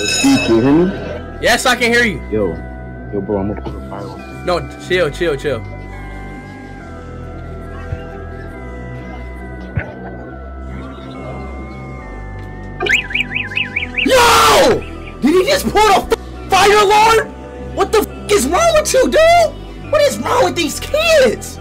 Can you hear me? Yes, I can hear you. Yo, yo, bro, I'm gonna put a fire on. No, chill, chill, chill. Yo! Did he just put a fire alarm? What the is wrong with you, dude? What is wrong with these kids?